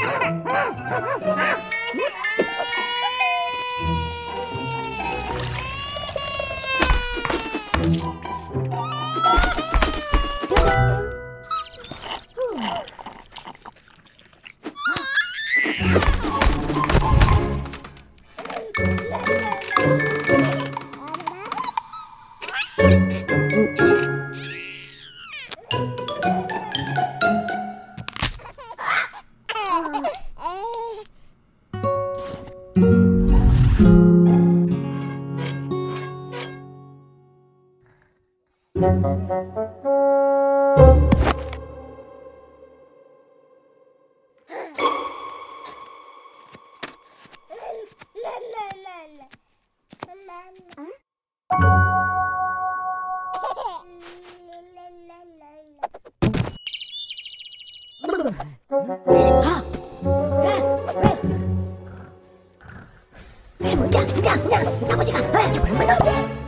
Ha ha ha! 妈妈妈妈，妈。啊？来来来来来。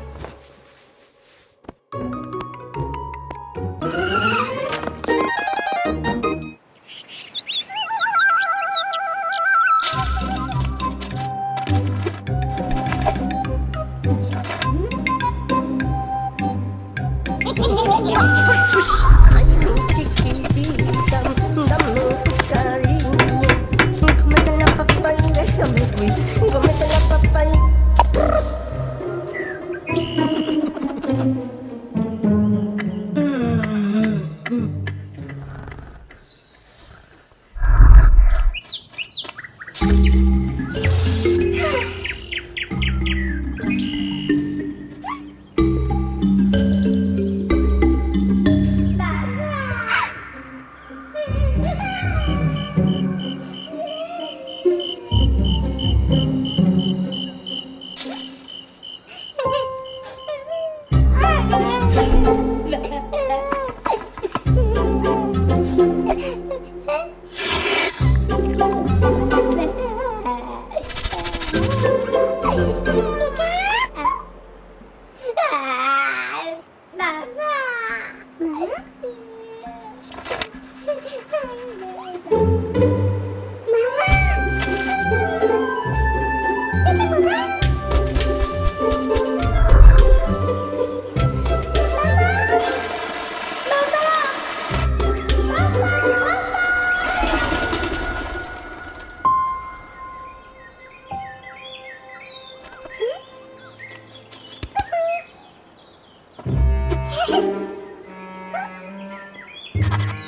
oh you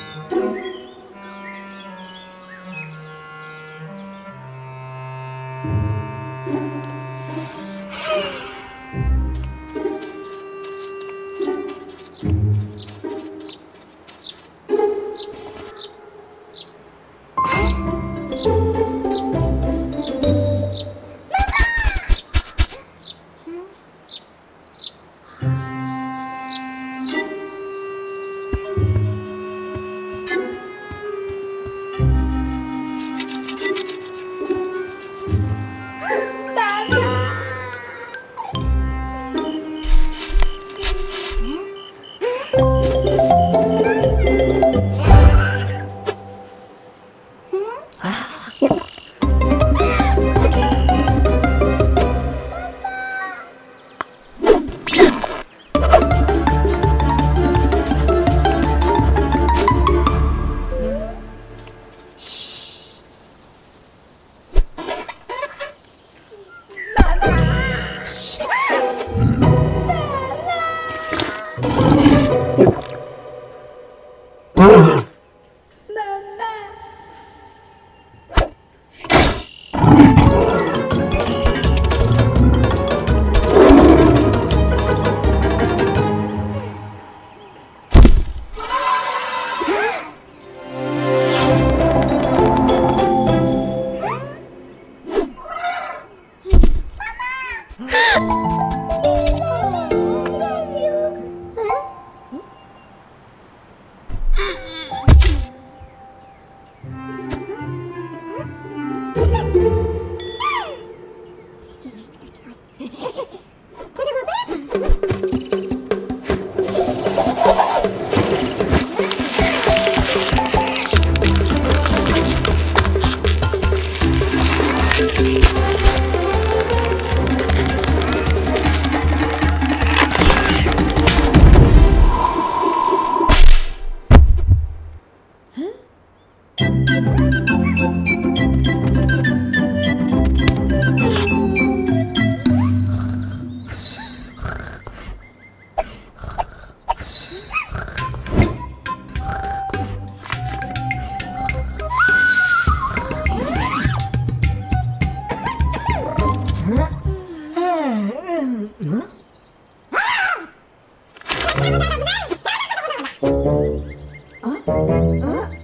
Huh?